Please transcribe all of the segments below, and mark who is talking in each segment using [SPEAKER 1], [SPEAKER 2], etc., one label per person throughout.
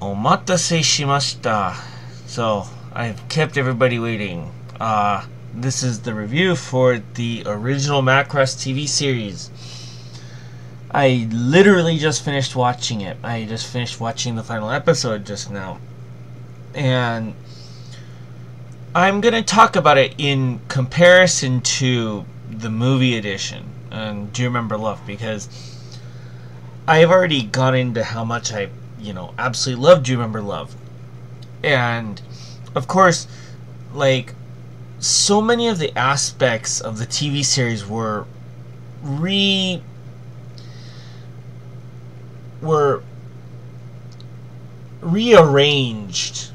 [SPEAKER 1] Omatase. So, I've kept everybody waiting. Uh, this is the review for the original Macross TV series. I literally just finished watching it. I just finished watching the final episode just now. And I'm going to talk about it in comparison to the movie edition and Do You Remember Love because I've already gone into how much I, you know, absolutely love Do You Remember Love. And of course, like so many of the aspects of the TV series were re were rearranged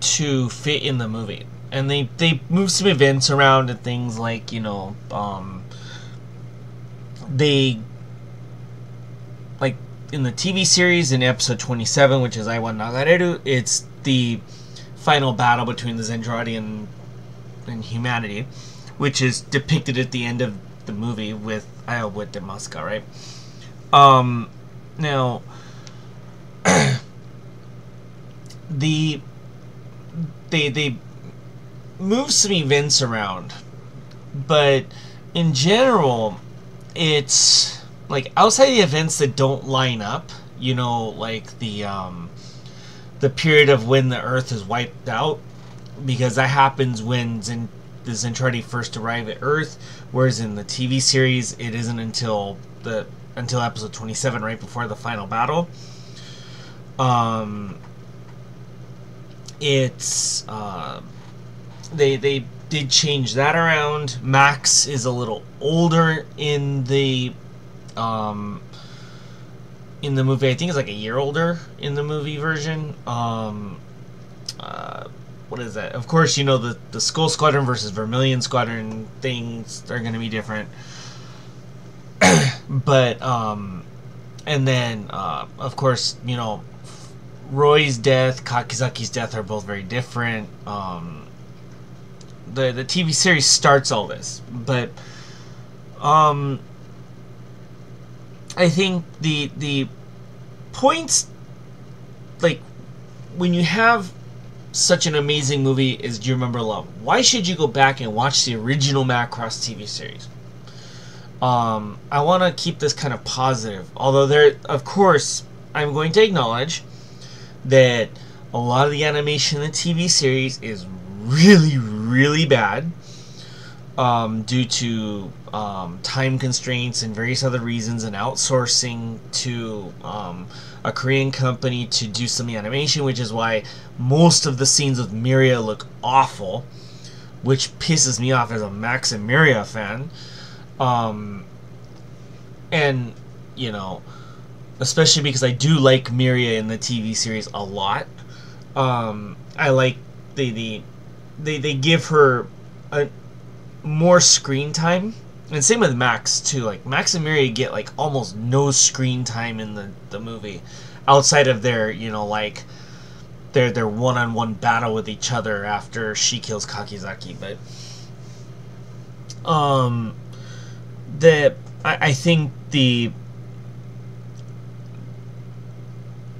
[SPEAKER 1] to fit in the movie and they they moved some events around and things like you know um they in the TV series in episode 27 which is Aiwa Nagareru it's the final battle between the Zentradi and and humanity, which is depicted at the end of the movie with Ai Oboete Imasu ka, right? Um, now, the they they move some events around, but in general, it's like outside the events that don't line up. You know, like the um, the period of when the Earth is wiped out because that happens when the Zentradi first arrive at Earth, whereas in the TV series it isn't until the until episode 27, right before the final battle. Um, it's uh, they they did change that around. Max is a little older in the um, in the movie. I think it's like a year older in the movie version. Um, uh, what is that? Of course, you know the the Skull Squadron versus Vermilion Squadron things are going to be different. but um, and then uh, of course, you know, Roy's death, Kakizaki's death are both very different. Um, the the TV series starts all this, but um, I think the the points like when you have such an amazing movie as Do You Remember Love? Why should you go back and watch the original Macross TV series? Um, I want to keep this kind of positive, although there, of course, I'm going to acknowledge that a lot of the animation in the TV series is really, really bad um, due to um, time constraints and various other reasons and outsourcing to um, a Korean company to do some animation, which is why most of the scenes with Miria look awful, which pisses me off as a Max and Miria fan. Um, and, you know, especially because I do like Miria in the TV series a lot. Um, I like the, the they, they give her a more screen time and same with Max too. Like Max and Miria get like almost no screen time in the the movie, outside of their you know like their their one on one battle with each other after she kills Kakizaki. But um, the I, I think the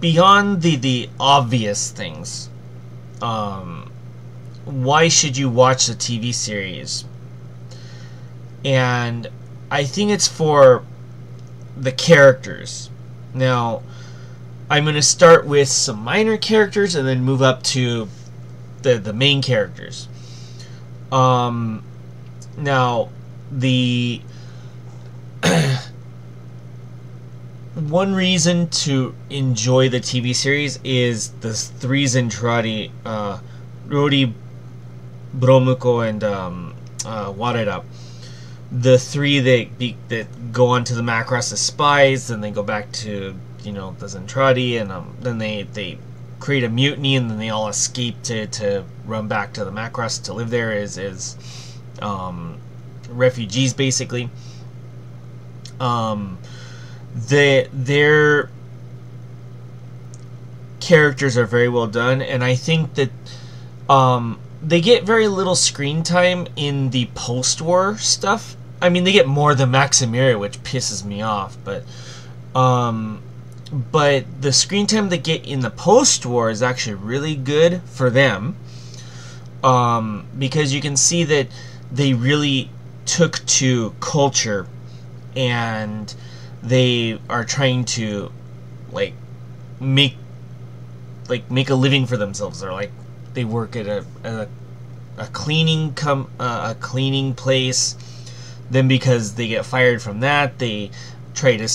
[SPEAKER 1] beyond the the obvious things, um, why should you watch the TV series? And I think it's for the characters. Now, I'm going to start with some minor characters and then move up to the the main characters. Um, now, the one reason to enjoy the TV series is the three Zentradi, uh, Rody, Bromuko, and um, uh, Warera the three that be, that go on to the Macross as spies, then they go back to you know the Zentradi, and um, then they they create a mutiny, and then they all escape to, to run back to the Macross to live there as as um, refugees, basically. Um, the their characters are very well done, and I think that um, they get very little screen time in the post-war stuff I mean, they get more than Max and Miria, which pisses me off. But um, but the screen time they get in the post-war is actually really good for them um, because you can see that they really took to culture and they are trying to like make like make a living for themselves they're like they work at a, a, a cleaning com uh, a cleaning place then because they get fired from that they try to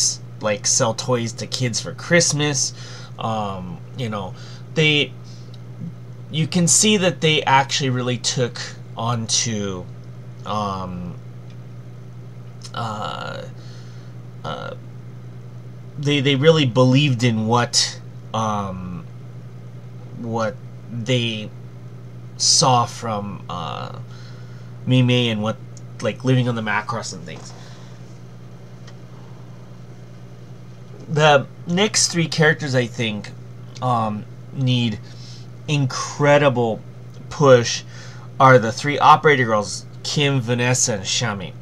[SPEAKER 1] like sell toys to kids for Christmas. Um, you know, they you can see that they actually really took onto um, uh, uh, they they really believed in what um, what they saw from uh, and what like living on the Macross and things. the next three characters I think um, need incredible push are the three operator girls Kim, Vanessa, and Shami.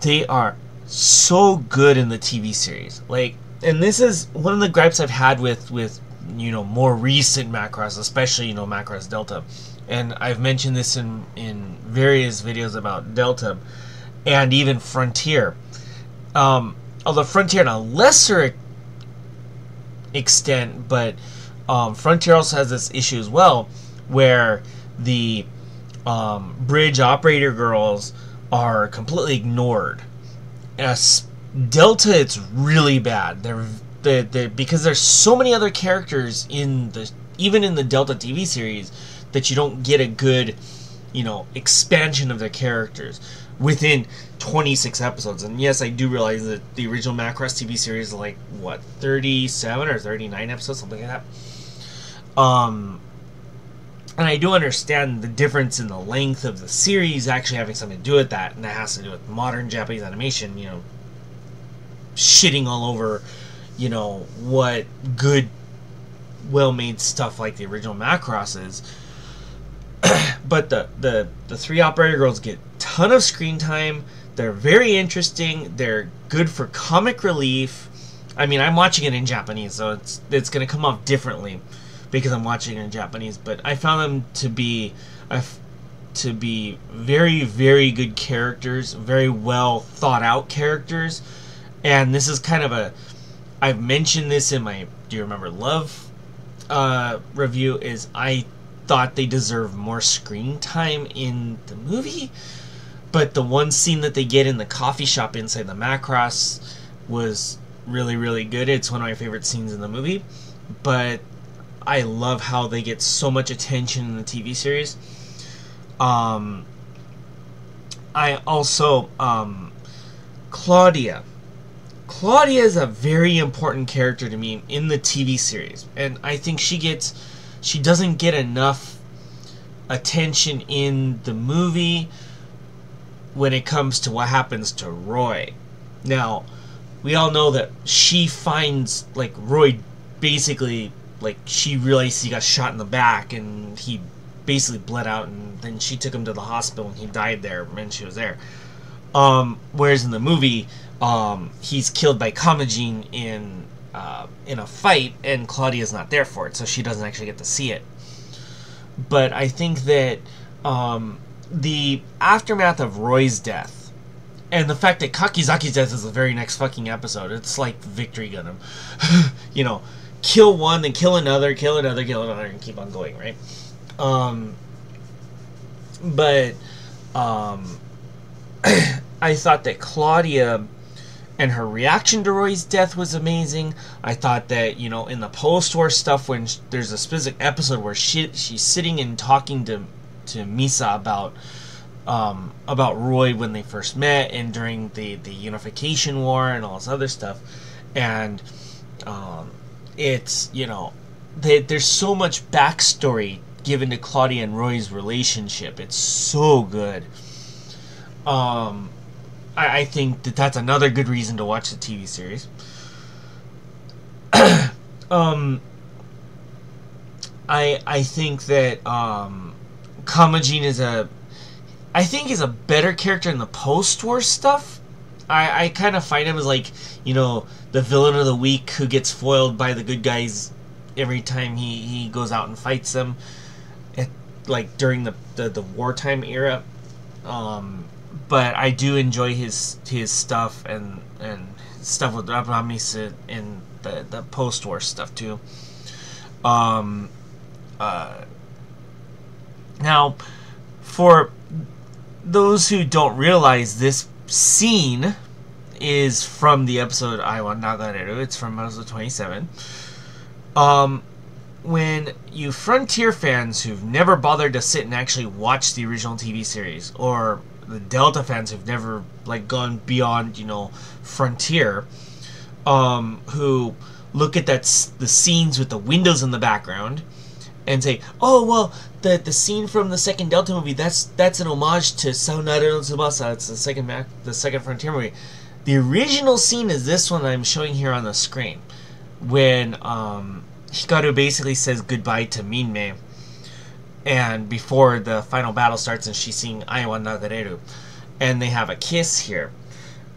[SPEAKER 1] They are so good in the TV series. Like, and this is one of the gripes I've had with with you know more recent Macross, especially you know Macross Delta, and I've mentioned this in in various videos about Delta, and even Frontier. Um, although Frontier in a lesser extent, but um, Frontier also has this issue as well, where the um, bridge operator girls are completely ignored. As Delta, it's really bad. They're, they they because there's so many other characters in the even in the Delta TV series that you don't get a good, you know, expansion of their characters within 26 episodes. And yes, I do realize that the original Macross TV series is like what 37 or 39 episodes, something like that. Um, and I do understand the difference in the length of the series actually having something to do with that, and that has to do with modern Japanese animation. You know, shitting all over, you know, what good, well-made stuff like the original Macross is. But the the the three operator girls get ton of screen time. They're very interesting. They're good for comic relief. I mean, I'm watching it in Japanese, so it's it's gonna come off differently because I'm watching it in Japanese. But I found them to be to be very very good characters, very well thought out characters, and this is kind of a. I've mentioned this in my Do You Remember Love uh, review. Is I thought they deserve more screen time in the movie but the one scene that they get in the coffee shop inside the Macross was really, really good. It's one of my favorite scenes in the movie. But I love how they get so much attention in the TV series. Um, I also, um, Claudia. Claudia is a very important character to me in the TV series. And I think she gets, she doesn't get enough attention in the movie when it comes to what happens to Roy. Now, we all know that she finds like Roy basically like she realized he got shot in the back and he basically bled out and then she took him to the hospital and he died there and she was there. Um, whereas in the movie, um, he's killed by Kamajin in uh, in a fight and Claudia's not there for it, so she doesn't actually get to see it. But I think that um, the aftermath of Roy's death and the fact that Kakizaki's death is the very next fucking episode. It's like Victory Gundam. you know, kill one, then kill another, kill another, kill another, and keep on going, right? Um, but um, I thought that Claudia and her reaction to Roy's death was amazing. I thought that you know in the post-war stuff when there's a specific episode where she she's sitting and talking to to Misa about um, about Roy when they first met and during the the Unification War and all this other stuff, and um, it's you know they, there's so much backstory given to Claudia and Roy's relationship. It's so good. Um, I, I think that that's another good reason to watch the TV series. um, I I think that um, Kamajin is a I think is a better character in the post-war stuff. I, I kind of find him as like you know the villain of the week who gets foiled by the good guys every time he, he goes out and fights them at, like during the, the, the wartime era um, but I do enjoy his his stuff and and stuff with Lamiz and the the post war stuff too um, uh, now for those who don't realize this scene is from the episode Aiwa Nagareru. It's from episode 27. Um, when you Frontier fans who've never bothered to sit and actually watch the original TV series, or the Delta fans who've never like gone beyond, you know, Frontier, um, who look at that the scenes with the windows in the background and say, "Oh well, the the scene from the second Delta movie that's that's an homage to Sayonara no Tsubasa. It's the second Mac, the second Frontier movie. The original scene is this one I'm showing here on the screen, when um, Hikaru basically says goodbye to Minmay, and before the final battle starts, and she's seeing Aiwa Nagareru, and they have a kiss here,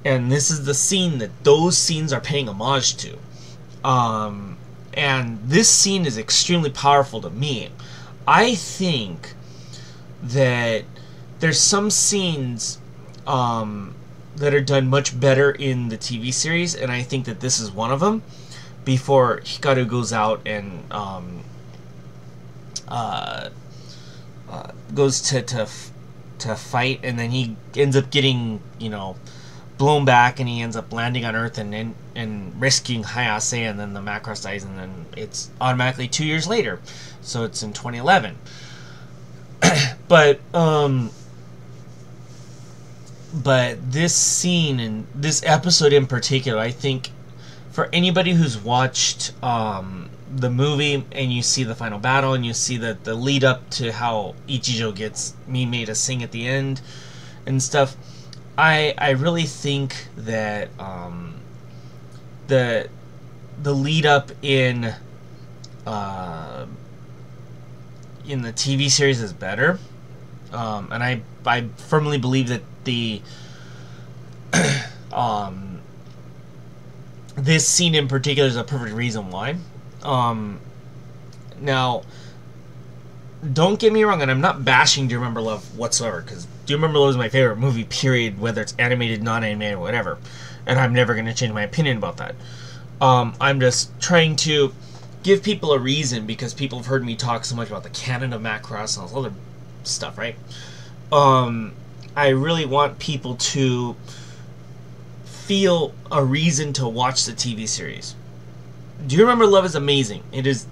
[SPEAKER 1] and this is the scene that those scenes are paying homage to. Um, and this scene is extremely powerful to me. I think that there's some scenes um, that are done much better in the TV series, and I think that this is one of them. Before Hikaru goes out and um, uh, goes to to to fight, and then he ends up getting you know blown back, and he ends up landing on Earth and and, and rescuing Hayase, and then the Macross dies, and then it's automatically two years later, so it's in 2011. but um, but this scene and this episode in particular, I think for anybody who's watched um, the movie and you see the final battle and you see the, the lead up to how Ichijo gets Minmay to sing at the end and stuff, I I really think that um, the the lead up in uh, in the TV series is better, um, and I I firmly believe that the um, this scene in particular is a perfect reason why. Um, now, don't get me wrong, and I'm not bashing Do You Remember Love whatsoever, because Do You Remember Love is my favorite movie, period, whether it's animated, non animated, whatever. And I'm never going to change my opinion about that. Um, I'm just trying to give people a reason because people have heard me talk so much about the canon of Macross and all this other stuff, right? Um, I really want people to feel a reason to watch the TV series. Do you remember Love is Amazing? It is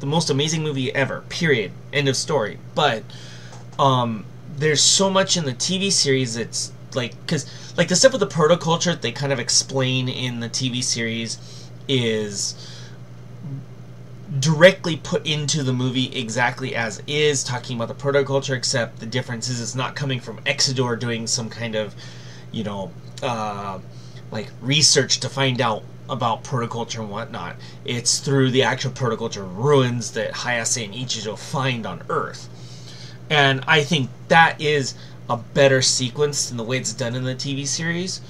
[SPEAKER 1] the most amazing movie ever. Period. End of story. But um, there's so much in the TV series that's like because like the stuff with the protoculture they kind of explain in the TV series is directly put into the movie exactly as is, talking about the protoculture, except the difference is it's not coming from Exedore doing some kind of, you know, uh, like research to find out about protoculture and whatnot. It's through the actual protoculture ruins that Hayase and Ichijo find on Earth. And I think that is a better sequence than the way it's done in the TV series,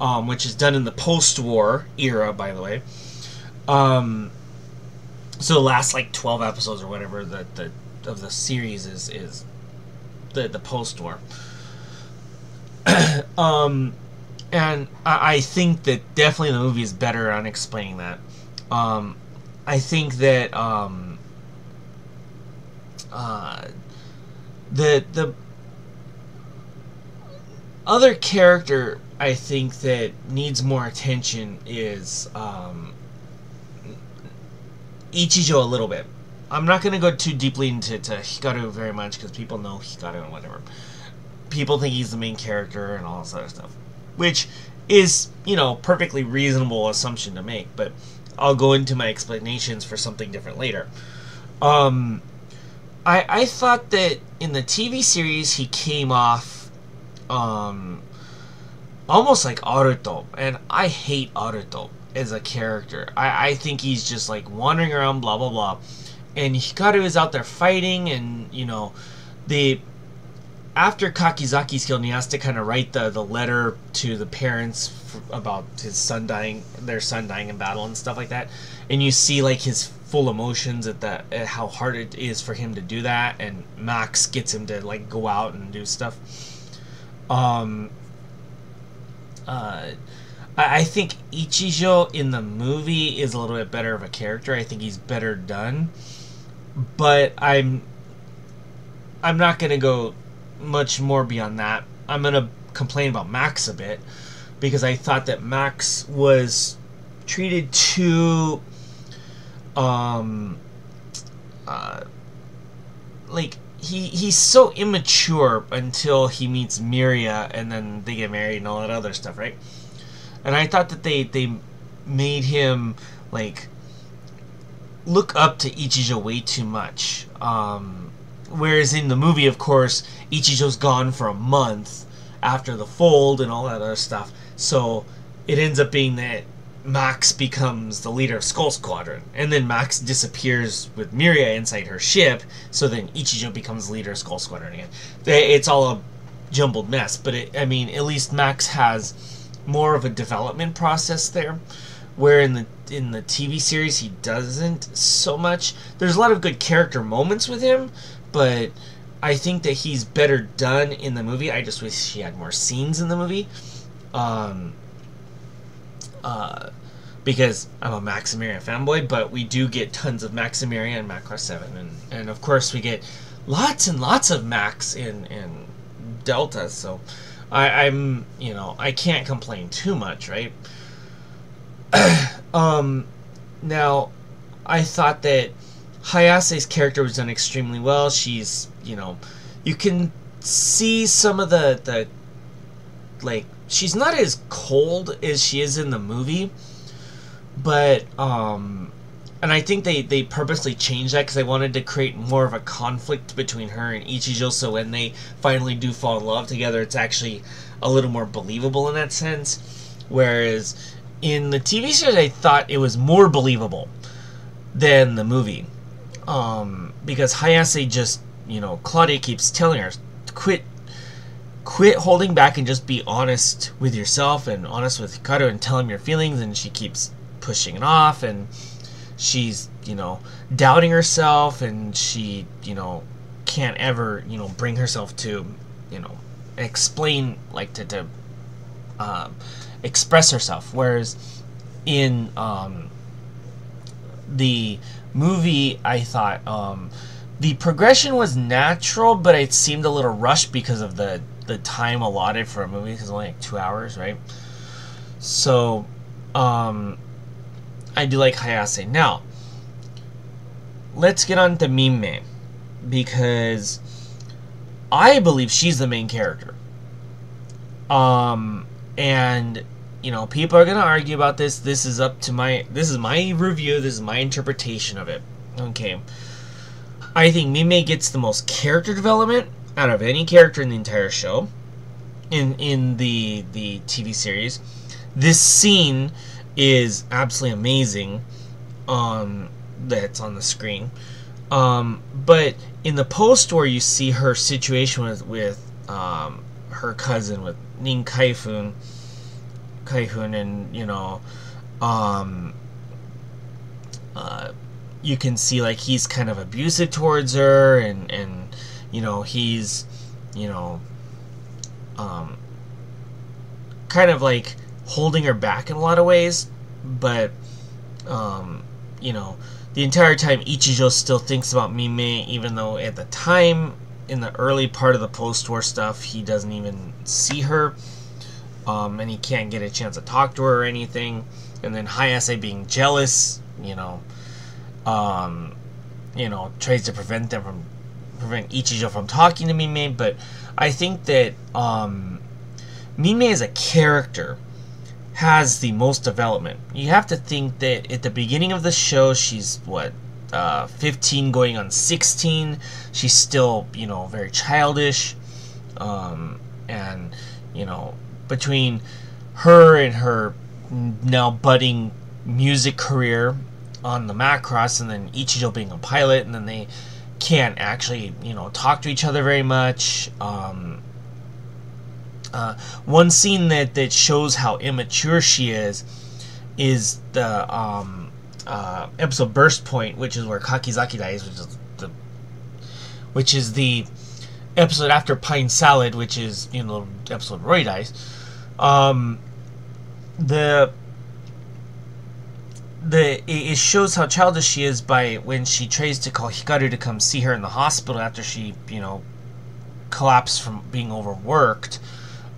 [SPEAKER 1] um, which is done in the post-war era, by the way. Um, so the last like 12 episodes or whatever the, the of the series is is the the post-war. um, and I, think that definitely the movie is better on explaining that. Um, I think that um, uh, the the other character I think that needs more attention is um, Ichijo a little bit. I'm not going to go too deeply into Hikaru very much because people know Hikaru and whatever. People think he's the main character and all this other stuff which is, you know, perfectly reasonable assumption to make, but I'll go into my explanations for something different later. Um, I, I thought that in the TV series he came off um, almost like Aruto, and I hate Aruto as a character. I, I think he's just like wandering around, blah blah blah, and Hikaru is out there fighting, and you know, the after Kakizaki's killed, and he has to kind of write the the letter to the parents about his son dying, their son dying in battle and stuff like that, and you see like his full emotions at that at how hard it is for him to do that, and Max gets him to like go out and do stuff. Um. Uh, I, I think Ichijo in the movie is a little bit better of a character. I think he's better done, but I'm I'm not gonna go much more beyond that. I'm gonna complain about Max a bit because I thought that Max was treated too um uh like he he's so immature until he meets Miria and then they get married and all that other stuff, right? And I thought that they they made him like look up to Ichijo way too much. Um whereas in the movie, of course, Ichijo's gone for a month after the fold and all that other stuff. So it ends up being that Max becomes the leader of Skull Squadron, and then Max disappears with Miria inside her ship. So then Ichijo becomes leader of Skull Squadron again. It's all a jumbled mess, but it, I mean, at least Max has more of a development process there, where in the in the TV series he doesn't so much. There's a lot of good character moments with him, but I think that he's better done in the movie. I just wish he had more scenes in the movie. Um, uh, because I'm a Maximilian fanboy, but we do get tons of Maximilian in Macross 7. And, and of course, we get lots and lots of Max in, in Delta, so I, I'm, you know, I can't complain too much, right? um, now, I thought that Hayase's character was done extremely well. She's, you know, you can see some of the, the like, she's not as cold as she is in the movie, but, um, and I think they, they purposely changed that because they wanted to create more of a conflict between her and Ichijo, so when they finally do fall in love together, it's actually a little more believable in that sense. Whereas in the TV series, I thought it was more believable than the movie um, because Hayase just, you know, Claudia keeps telling her, quit, quit holding back and just be honest with yourself and honest with Hikaru and tell him your feelings, and she keeps pushing it off, and she's, you know, doubting herself, and she, you know, can't ever, you know, bring herself to, you know, explain, like, to, to um, express herself, whereas in, um, the movie, I thought um, the progression was natural, but it seemed a little rushed because of the the time allotted for a movie because only like two hours, right? So, um, I do like Hayase. Now, let's get on to Minmay because I believe she's the main character. Um, and you know, people are going to argue about this. This is up to my, this is my review. This is my interpretation of it. Okay. I think Minmay gets the most character development out of any character in the entire show. In, in the, the TV series. This scene is absolutely amazing. Um, that's on the screen. Um, but in the post where you see her situation with, with um, her cousin, with Lynn Kaifun, Kaifun and you know um uh you can see like he's kind of abusive towards her and and you know he's you know um kind of like holding her back in a lot of ways but um you know the entire time Ichijo still thinks about Minmay even though at the time in the early part of the post-war stuff he doesn't even see her um, and he can't get a chance to talk to her or anything. And then Hayase being jealous, you know, um, you know, tries to prevent them from prevent Ichijo from talking to Minmay. But I think that um, Minmay as a character has the most development. You have to think that at the beginning of the show, she's what uh, 15 going on 16. She's still, you know, very childish. Um, and, you know, between her and her now budding music career on the Macross, and then Ichijo being a pilot, and then they can't actually, you know, talk to each other very much. Um, uh, one scene that, that shows how immature she is is the um, uh, episode Burst Point, which is where Kakizaki dies, which is the which is the episode after Pine Salad, which is you know episode Roy dies. Um, the the it shows how childish she is by when she tries to call Hikaru to come see her in the hospital after she you know collapsed from being overworked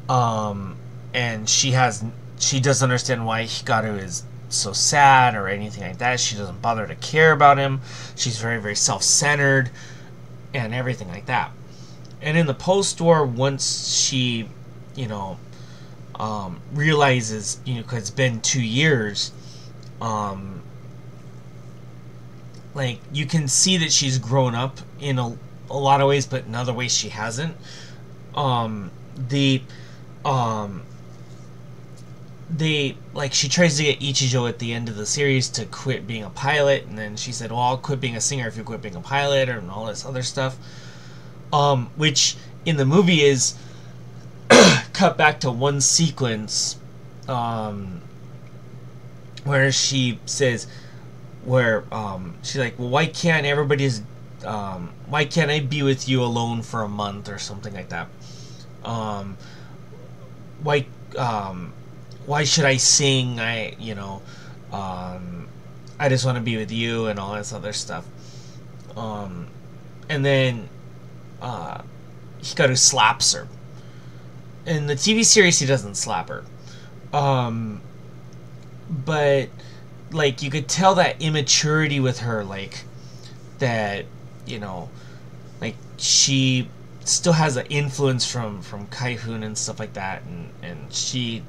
[SPEAKER 1] um, and she has she doesn't understand why Hikaru is so sad or anything like that. She doesn't bother to care about him. She's very very self-centered and everything like that. And in the post-war, once she, you know, um, realizes, you know, because it's been two years, um, like you can see that she's grown up in a, a lot of ways, but in other ways she hasn't. Um, the um they like she tries to get Ichijo at the end of the series to quit being a pilot and then she said well I'll quit being a singer if you quit being a pilot and all this other stuff um which in the movie is cut back to one sequence um where she says where um she's like well why can't everybody's um why can't I be with you alone for a month or something like that um why um, why should I sing? I you know, um, I just want to be with you and all this other stuff. Um, and then uh, Hikaru slaps her. In the TV series, he doesn't slap her. Um, but like you could tell that immaturity with her, like that you know, like she still has an influence from from Kaifun and stuff like that, and and she,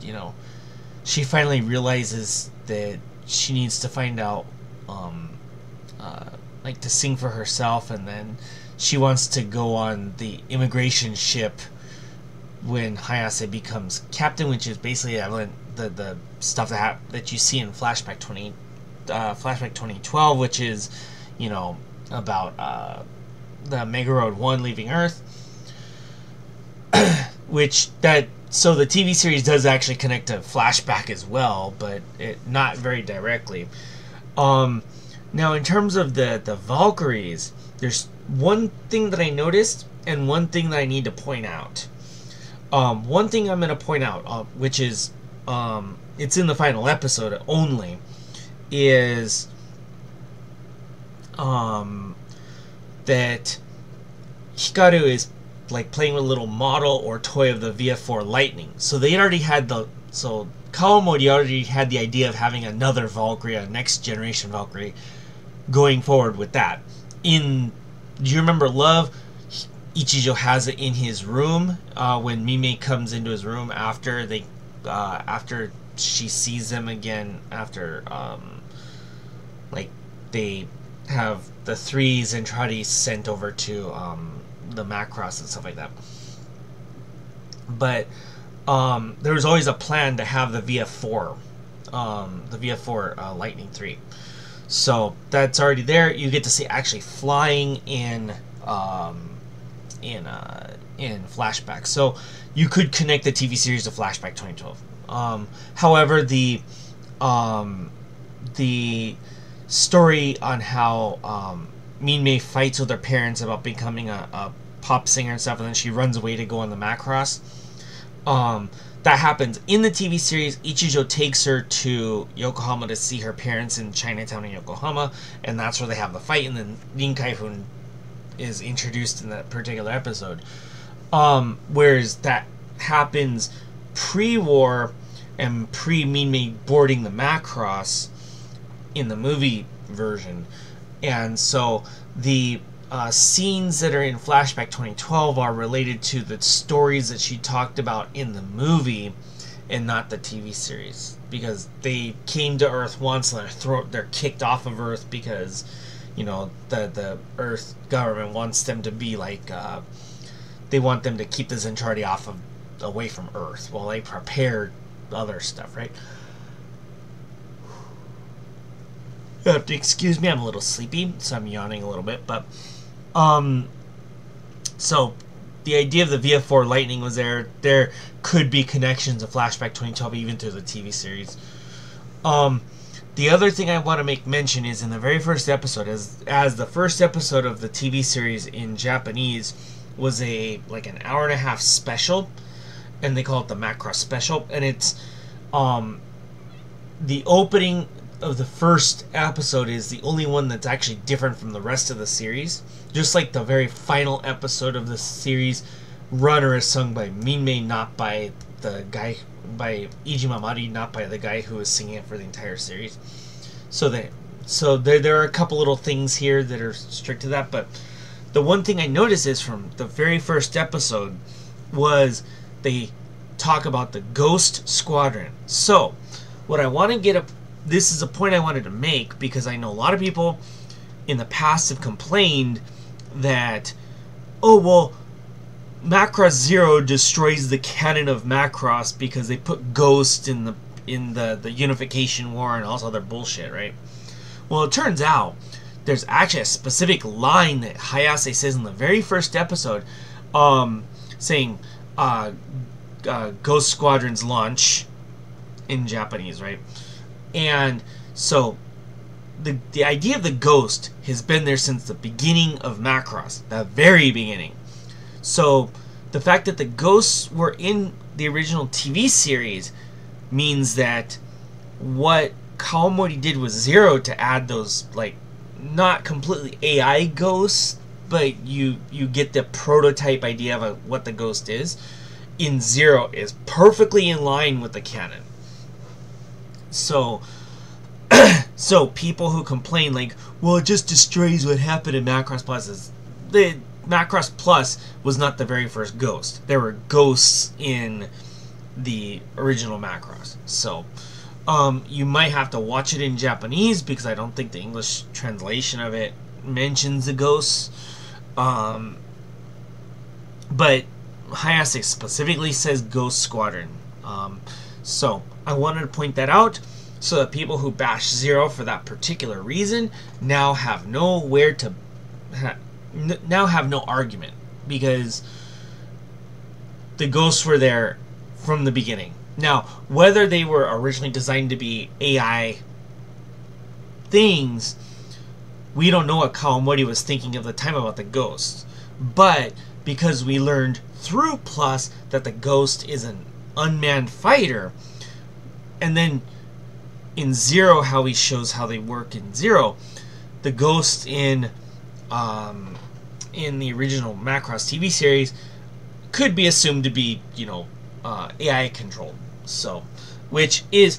[SPEAKER 1] you know, she finally realizes that she needs to find out, um, uh, like to sing for herself, and then she wants to go on the immigration ship when Hayase becomes captain, which is basically the the stuff that ha- that you see in Flashback twenty, uh, Flashback twenty twelve, which is, you know, about. Uh, the Mega Road 1 leaving Earth. which that so the TV series does actually connect to flashback as well, but it not very directly. Um, now in terms of the the Valkyries, there's one thing that I noticed and one thing that I need to point out. Um, one thing I'm going to point out, uh, which is um, it's in the final episode only, is um, that Hikaru is like playing with a little model or toy of the VF4 Lightning. So they already had the so Kawamori already had the idea of having another Valkyrie, a next generation Valkyrie, going forward with that. In do you remember Love? Ichijo has it in his room uh, when Minmay comes into his room after they uh, after she sees him again after um, like they have the three Zentradi sent over to um, the Macross and stuff like that. But um, there was always a plan to have the VF4, um, the VF4 uh, Lightning 3. So that's already there. You get to see actually flying in um, in uh, in flashback. So you could connect the TV series to Flashback 2012. Um, however, the um, the story on how um, Minmay fights with her parents about becoming a, a, pop singer and stuff, and then she runs away to go on the Macross. Um, that happens in the TV series. Ichijo takes her to Yokohama to see her parents in Chinatown in Yokohama, and that's where they have the fight. And then Rin Kaifun is introduced in that particular episode. Um, whereas that happens pre-war and pre-Minmay boarding the Macross in the movie version. And so the uh, scenes that are in Flashback 2012 are related to the stories that she talked about in the movie and not the TV series because they came to Earth once and they're kicked off of Earth because you know the the Earth government wants them to be like uh, they want them to keep the Zentradi off of away from Earth while they prepare other stuff, right? You have to excuse me, I'm a little sleepy, so I'm yawning a little bit. But, um, so the idea of the VF4 Lightning was there. There could be connections of Flashback 2012 even to the TV series. Um, the other thing I want to make mention is in the very first episode, as as the first episode of the TV series in Japanese was a like an hour and a half special, and they call it the Macross special, and it's um the opening of the first episode is the only one that's actually different from the rest of the series. Just like the very final episode of the series, Runner is sung by Minmay, not by the guy by Iijima Mari, not by the guy who was singing it for the entire series. So they, so there there are a couple little things here that are strict to that, but the one thing I noticed is from the very first episode was they talk about the Ghost Squadron. So, what I want to get up this is a point I wanted to make because I know a lot of people in the past have complained that oh well Macross Zero destroys the canon of Macross because they put Ghost in the in the the Unification War and all this other bullshit, right? Well, it turns out there's actually a specific line that Hayase says in the very first episode, um, saying uh, uh, Ghost Squadron's launch in Japanese, right? And so the the idea of the ghost has been there since the beginning of Macross, the very beginning. So the fact that the ghosts were in the original TV series means that what Kawamori did was zero to add those like not completely AI ghosts, but you you get the prototype idea of a, what the ghost is. In zero is perfectly in line with the canon. So, so people who complain like, well, it just destroys what happened in Macross Plus is the Macross Plus was not the very first ghost. There were ghosts in the original Macross. So, um, you might have to watch it in Japanese because I don't think the English translation of it mentions the ghosts. Um, but Hayase specifically says Ghost Squadron. Um, so I wanted to point that out so that people who bash Zero for that particular reason now have nowhere to ha, now have no argument because the ghosts were there from the beginning. Now, whether they were originally designed to be AI things, we don't know what Kawamori was thinking of the time about the ghosts. But because we learned through Plus that the ghost is an unmanned fighter, and then in Zero, how he shows how they work in Zero, the ghost in um, in the original Macross TV series could be assumed to be, you know, uh, AI controlled. So, which is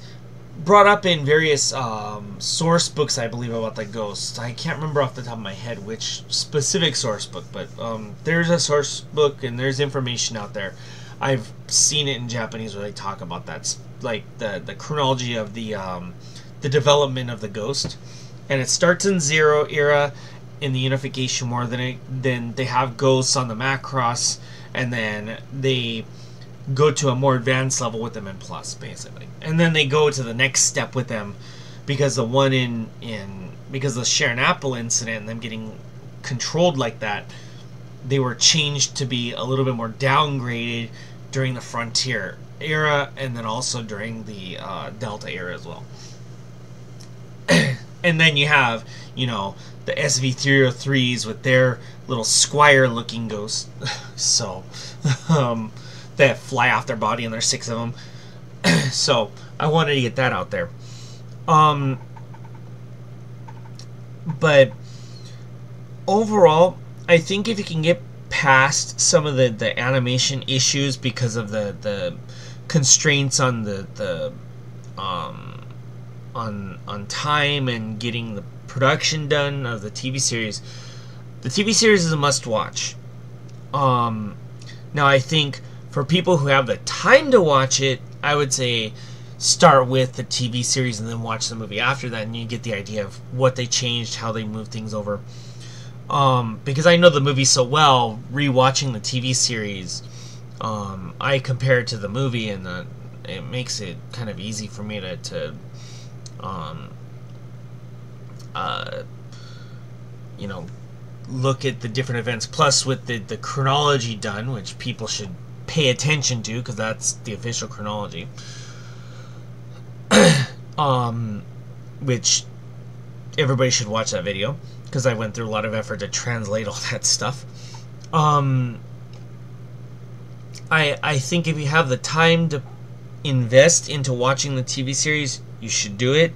[SPEAKER 1] brought up in various um, source books, I believe, about the ghosts. I can't remember off the top of my head which specific source book, but um, there's a source book and there's information out there. I've seen it in Japanese where they talk about that, like the the chronology of the um, the development of the ghost, and it starts in Zero era in the Unification War. Then it, then they have ghosts on the Macross, and then they go to a more advanced level with them in Plus, basically, and then they go to the next step with them because the one in in because the Sharon Apple incident and them getting controlled like that they were changed to be a little bit more downgraded during the Frontier era and then also during the uh, Delta era as well. and then you have, you know, the SV303s with their little Squire looking ghosts. so, um, that fly off their body and there's six of them. so, I wanted to get that out there. Um, but overall, I think if you can get past some of the, the animation issues because of the, the constraints on the, the um, on on time and getting the production done of the TV series, the TV series is a must watch. Um, now I think for people who have the time to watch it, I would say start with the TV series and then watch the movie after that, and you get the idea of what they changed, how they moved things over um, because I know the movie so well, rewatching the TV series, um, I compare it to the movie, and uh, it makes it kind of easy for me to, to um, uh, you know, look at the different events. Plus, with the the chronology done, which people should pay attention to because that's the official chronology. um, which everybody should watch that video because I went through a lot of effort to translate all that stuff. Um, I I think if you have the time to invest into watching the TV series, you should do it.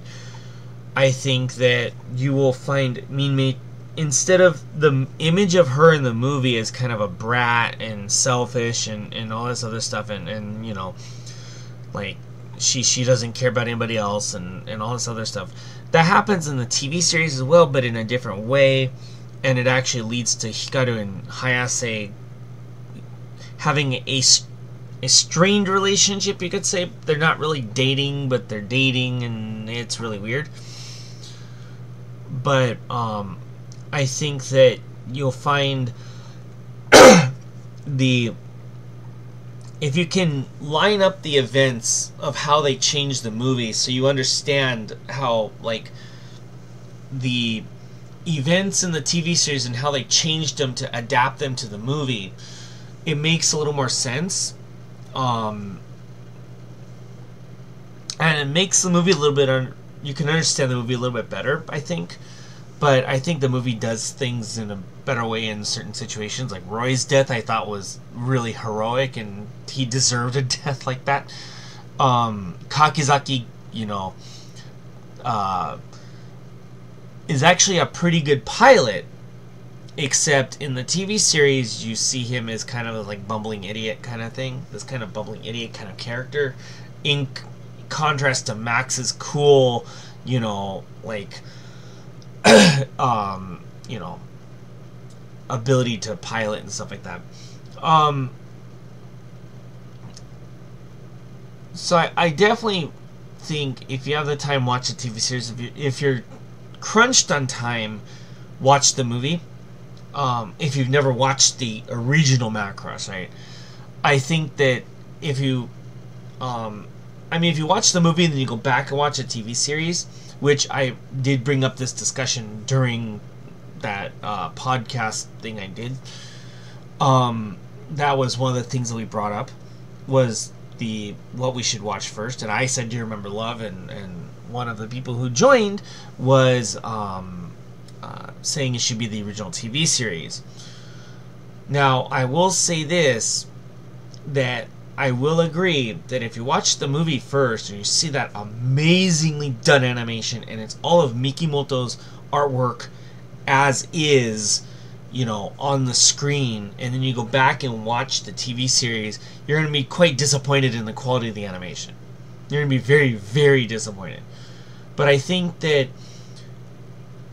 [SPEAKER 1] I think that you will find Minmay instead of the image of her in the movie as kind of a brat and selfish and, and all this other stuff and, and you know like she she doesn't care about anybody else and, and all this other stuff. That happens in the TV series as well but in a different way and it actually leads to Hikaru and Hayase having a a strained relationship you could say. They're not really dating but they're dating and it's really weird but um I think that you'll find the if you can line up the events of how they changed the movie so you understand how like the events in the TV series and how they changed them to adapt them to the movie it makes a little more sense. Um, and it makes the movie a little bit un- you can understand the movie a little bit better I think but I think the movie does things in a better way in certain situations. Like Roy's death, I thought was really heroic, and he deserved a death like that. Um, Kakizaki, you know, uh, is actually a pretty good pilot, except in the TV series, you see him as kind of a, like bumbling idiot kind of thing. This kind of bumbling idiot kind of character, in contrast to Max's cool, you know, like um, you know, ability to pilot and stuff like that. Um, so I, I definitely think if you have the time, watch the TV series. If you if you're crunched on time, watch the movie. Um, if you've never watched the original Macross, right? I think that if you, um, I mean, if you watch the movie and then you go back and watch a TV series, which I did bring up this discussion during that uh, podcast thing I did. Um, that was one of the things that we brought up was the what we should watch first, and I said, "Do you remember Love?" and and one of the people who joined was um, uh, saying it should be the original TV series. Now, I will say this that I will agree that if you watch the movie first and you see that amazingly done animation and it's all of Mikimoto's artwork as is, you know, on the screen, and then you go back and watch the TV series, you're going to be quite disappointed in the quality of the animation. You're going to be very, very disappointed. But I think that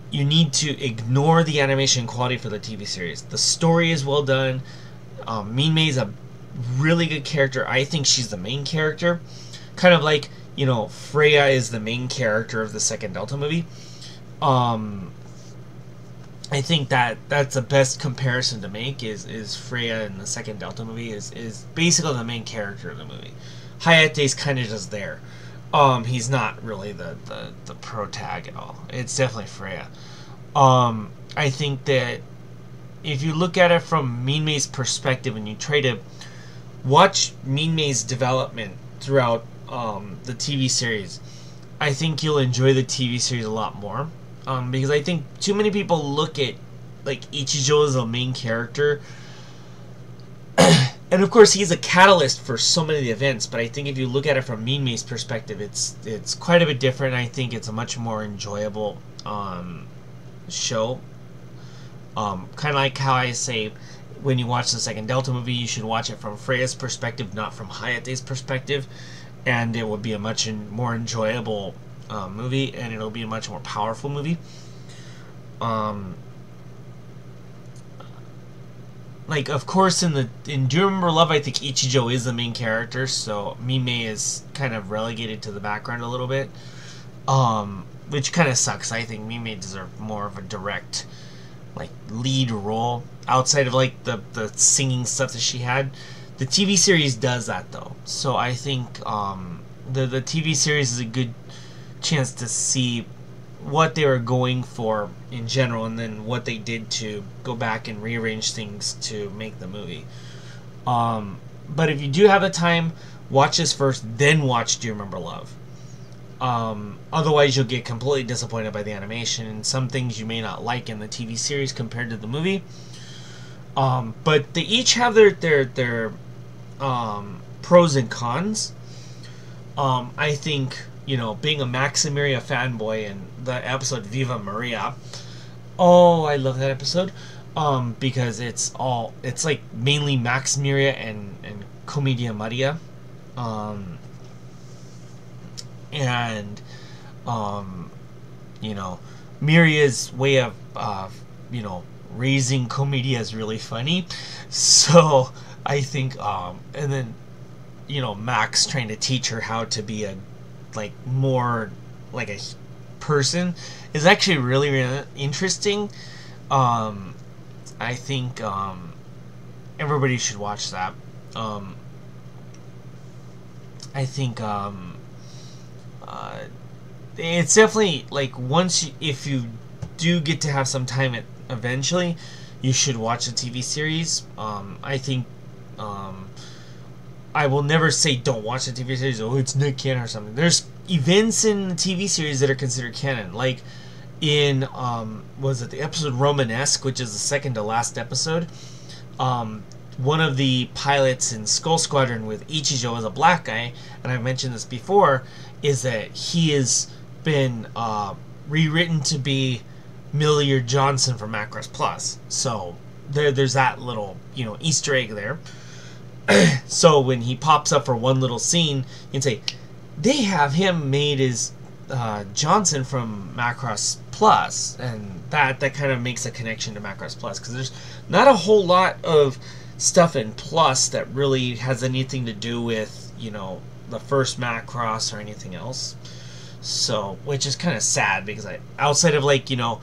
[SPEAKER 1] you need to ignore the animation quality for the TV series. The story is well done. Um, Minmay is a really good character. I think she's the main character. Kind of like, you know, Freya is the main character of the second Delta movie. Um, I think that that's the best comparison to make is is Freya in the second Delta movie is is basically the main character of the movie. Hayate's kind of just there. Um, he's not really the, the, the pro tag at all. It's definitely Freya. Um, I think that if you look at it from Minmay's perspective and you try to watch Minmay's development throughout um, the TV series. I think you'll enjoy the TV series a lot more. Um, because I think too many people look at like Ichijo as a main character. and of course he's a catalyst for so many of the events, but I think if you look at it from Minmay's perspective, it's it's quite a bit different. I think it's a much more enjoyable um, show. Um, kind of like how I say when you watch the second Delta movie, you should watch it from Freya's perspective, not from Hayate's perspective, and it will be a much more enjoyable uh, movie, and it'll be a much more powerful movie. Um, like of course in the in Do You Remember Love, I think Ichijo is the main character, so Mei is kind of relegated to the background a little bit, um, which kind of sucks. I think Mei deserves more of a direct like lead role outside of like the the singing stuff that she had. The TV series does that though, so I think um, the the TV series is a good chance to see what they were going for in general, and then what they did to go back and rearrange things to make the movie. Um, but if you do have the time, watch this first, then watch Do You Remember Love. Um, otherwise, you'll get completely disappointed by the animation and some things you may not like in the TV series compared to the movie. Um, but they each have their their their um, pros and cons. Um, I think you know, being a Maximiria fanboy and the episode Viva Maria. Oh, I love that episode. Um, because it's all it's like mainly Maximiria and and Komilia Maria. Um, and um, you know, Miria's way of uh, you know raising Komilia is really funny. So I think um, and then you know Max trying to teach her how to be a like more like a person is actually really, really interesting. Um, I think um, everybody should watch that. Um, I think um, uh, it's definitely like once you, if you do get to have some time at, eventually, you should watch the TV series. Um, I think um, I will never say don't watch the TV series. Oh, it's not canon or something. There's events in the TV series that are considered canon, like in um, was it the episode Romanesque, which is the second to last episode. Um, one of the pilots in Skull Squadron with Ichijo as a black guy, and I've mentioned this before, is that he has been uh, rewritten to be Millard Johnson from Macross Plus. So there, there's that little you know Easter egg there. so when he pops up for one little scene, you can say, they have him made as uh, Johnson from Macross Plus, and that that kind of makes a connection to Macross Plus because there's not a whole lot of stuff in Plus that really has anything to do with you know the first Macross or anything else. So, which is kind of sad because I outside of like you know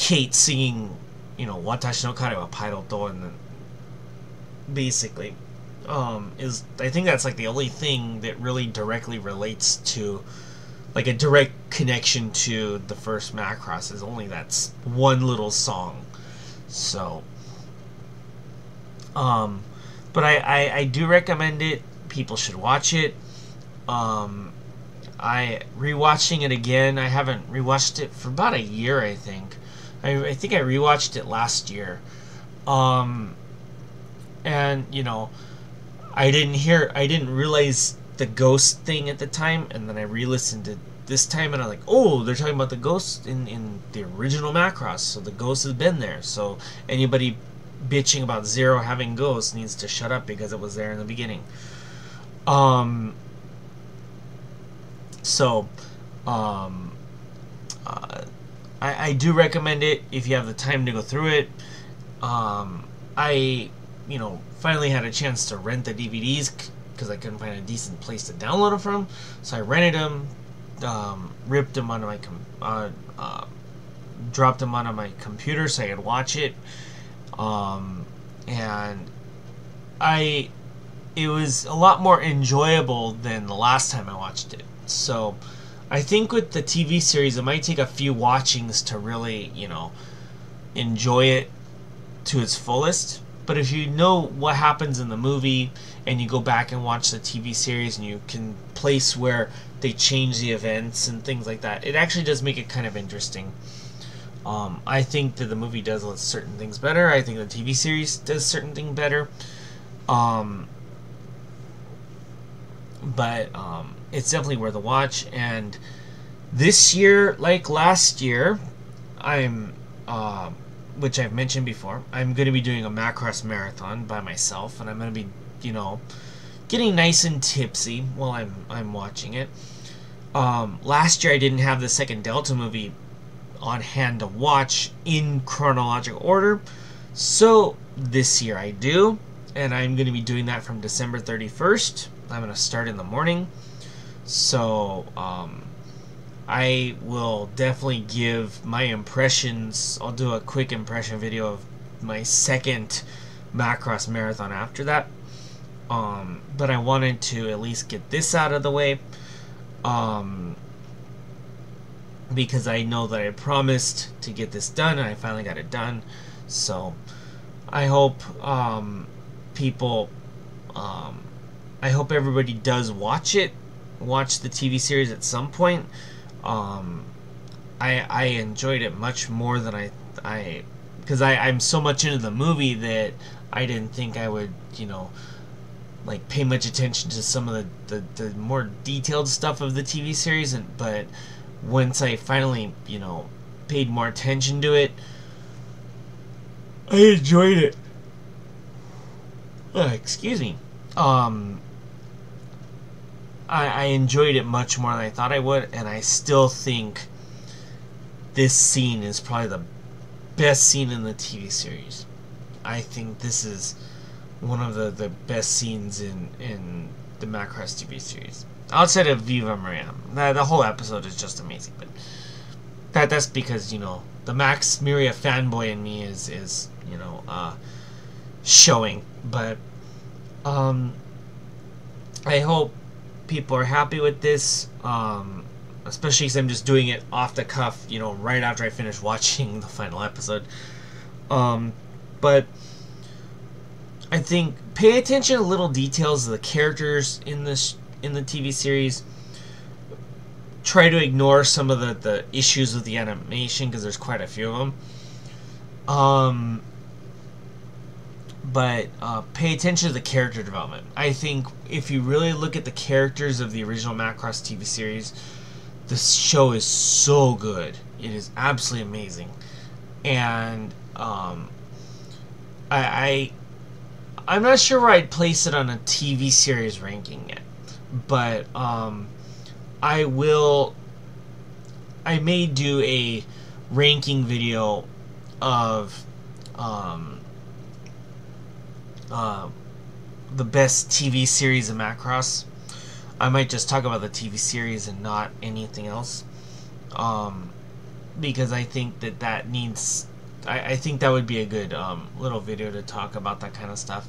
[SPEAKER 1] Kate singing you know Watashi no Kare wa Piloto and then basically um, is I think that's like the only thing that really directly relates to like a direct connection to the first Macross is only that's one little song. So um but I, I, I do recommend it. People should watch it. Um I rewatching it again. I haven't rewatched it for about a year, I think. I, I think I rewatched it last year. Um and you know I didn't hear, I didn't realize the ghost thing at the time, and then I re-listened to this time, and I'm like, oh, they're talking about the ghost in in the original Macross, so the ghost has been there. So anybody bitching about Zero having ghosts needs to shut up because it was there in the beginning. Um. So, um, uh, I, I do recommend it if you have the time to go through it. Um, I you know, finally had a chance to rent the DVDs because I couldn't find a decent place to download them from. So I rented them, um, ripped them onto my com- uh, uh, dropped them onto my computer so I could watch it. Um, and I, it was a lot more enjoyable than the last time I watched it. So I think with the TV series, it might take a few watchings to really, you know, enjoy it to its fullest. But if you know what happens in the movie and you go back and watch the TV series and you can place where they change the events and things like that, it actually does make it kind of interesting. Um, I think that the movie does certain things better. I think the TV series does certain things better. Um, but um, it's definitely worth a watch. And this year, like last year, I'm uh, which I've mentioned before, I'm going to be doing a Macross marathon by myself, and I'm going to be, you know, getting nice and tipsy while I'm I'm watching it. Um, last year I didn't have the second Delta movie on hand to watch in chronological order, so this year I do, and I'm going to be doing that from December 31st. I'm going to start in the morning, so um, I will definitely give my impressions. I'll do a quick impression video of my second Macross marathon after that. Um, but I wanted to at least get this out of the way. Um, because I know that I promised to get this done and I finally got it done. So I hope um, people, um, I hope everybody does watch it, watch the TV series at some point. Um, I I enjoyed it much more than I I because I I'm so much into the movie that I didn't think I would you know like pay much attention to some of the, the, the more detailed stuff of the TV series and but once I finally you know paid more attention to it I enjoyed it uh, excuse me um I, I enjoyed it much more than I thought I would and I still think this scene is probably the best scene in the TV series I think this is one of the, the best scenes in, in the Macross TV series. Outside of Viva Maria. The, the whole episode is just amazing, but that that's because, you know, the Max Miria fanboy in me is, is you know, uh, showing. But, um, I hope people are happy with this, um, especially because I'm just doing it off the cuff, you know, right after I finish watching the final episode. Um, but I think pay attention to little details of the characters in this in the TV series. Try to ignore some of the, the issues with the animation because there's quite a few of them. Um, but uh, pay attention to the character development. I think if you really look at the characters of the original Macross TV series, the show is so good. It is absolutely amazing, and um, I, I I'm not sure where I'd place it on a TV series ranking yet, but um, I will. I may do a ranking video of um, uh, the best TV series of Macross. I might just talk about the TV series and not anything else, um, because I think that that needs I, I think that would be a good um, little video to talk about that kind of stuff.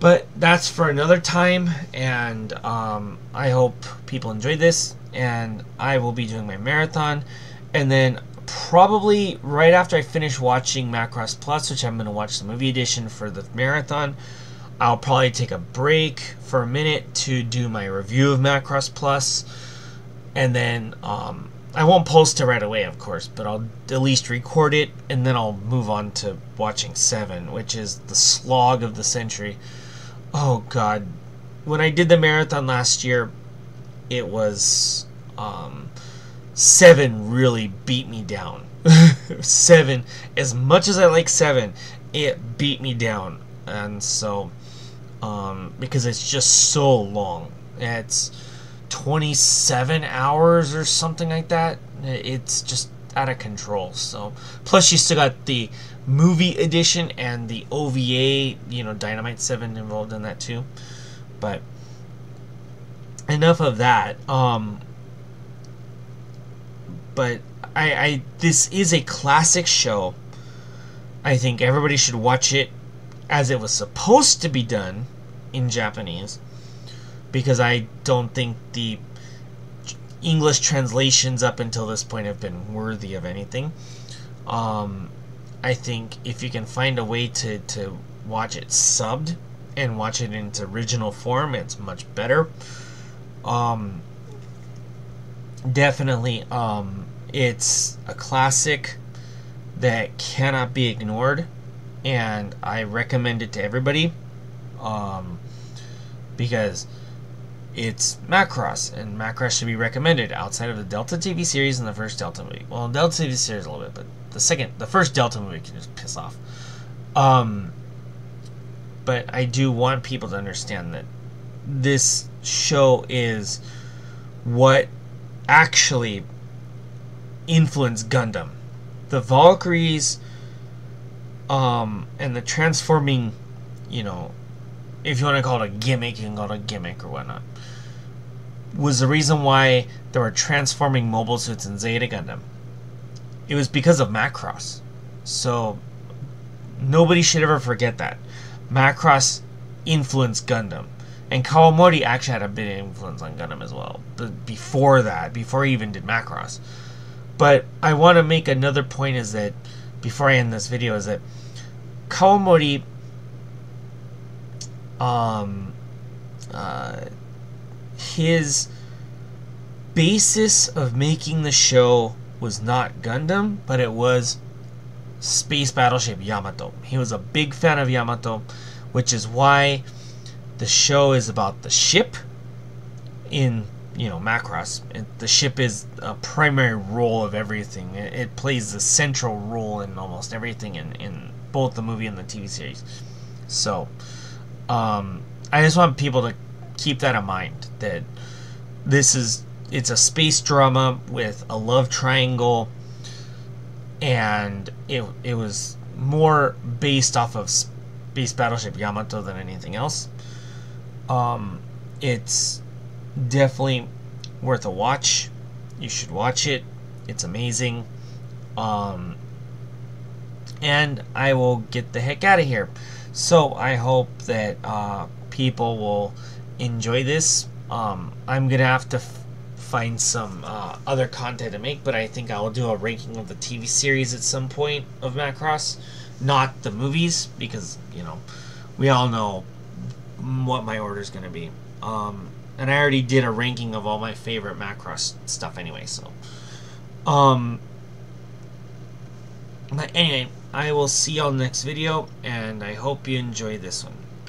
[SPEAKER 1] But that's for another time, and um, I hope people enjoyed this. And I will be doing my marathon, and then probably right after I finish watching Macross Plus, which I'm going to watch the movie edition for the marathon, I'll probably take a break for a minute to do my review of Macross Plus, and then um, I won't post it right away, of course, but I'll at least record it, and then I'll move on to watching 7, which is the slog of the century. Oh, God. When I did the marathon last year, it was... Um, 7 really beat me down. 7, as much as I like 7, it beat me down. And so, um, because it's just so long. It's 27 hours or something like that. It's just out of control. So, plus you still got the movie edition and the OVA, you know, Dynamite 7 involved in that too. But enough of that. Um but I I this is a classic show. I think everybody should watch it as it was supposed to be done in Japanese because I don't think the English translations up until this point have been worthy of anything. Um, I think if you can find a way to, to watch it subbed and watch it in its original form, it's much better. Um, definitely, um, it's a classic that cannot be ignored, and I recommend it to everybody um, because it's Macross, and Macross should be recommended outside of the Delta TV series and the first Delta movie. Well, Delta TV series a little bit, but the second, the first Delta movie can just piss off. Um, but I do want people to understand that this show is what actually influenced Gundam. The Valkyries, um, and the transforming, you know, if you want to call it a gimmick, you can call it a gimmick or whatnot was the reason why there were transforming mobile suits in Zeta Gundam. It was because of Macross. So nobody should ever forget that. Macross influenced Gundam. And Kawamori actually had a big influence on Gundam as well. But before that, before he even did Macross. But I want to make another point is that before I end this video is that Kawamori um uh his basis of making the show was not Gundam, but it was Space Battleship Yamato. He was a big fan of Yamato, which is why the show is about the ship in you know Macross. It, the ship is a primary role of everything. It, it, plays the central role in almost everything in, in both the movie and the TV series. So, um, I just want people to keep that in mind that this is it's a space drama with a love triangle and it, it was more based off of space battleship yamato than anything else um, it's definitely worth a watch. You should watch it. It's amazing. Um, and i will get the heck out of here. So i hope that uh, people will enjoy this. Um, i'm gonna have to find some uh, other content to make, but I think I will do a ranking of the TV series at some point of Macross, not the movies, because, you know, we all know what my order is going to be. Um, and I already did a ranking of all my favorite Macross stuff anyway, so. Um, but anyway, I will see y'all next video, and I hope you enjoy this one.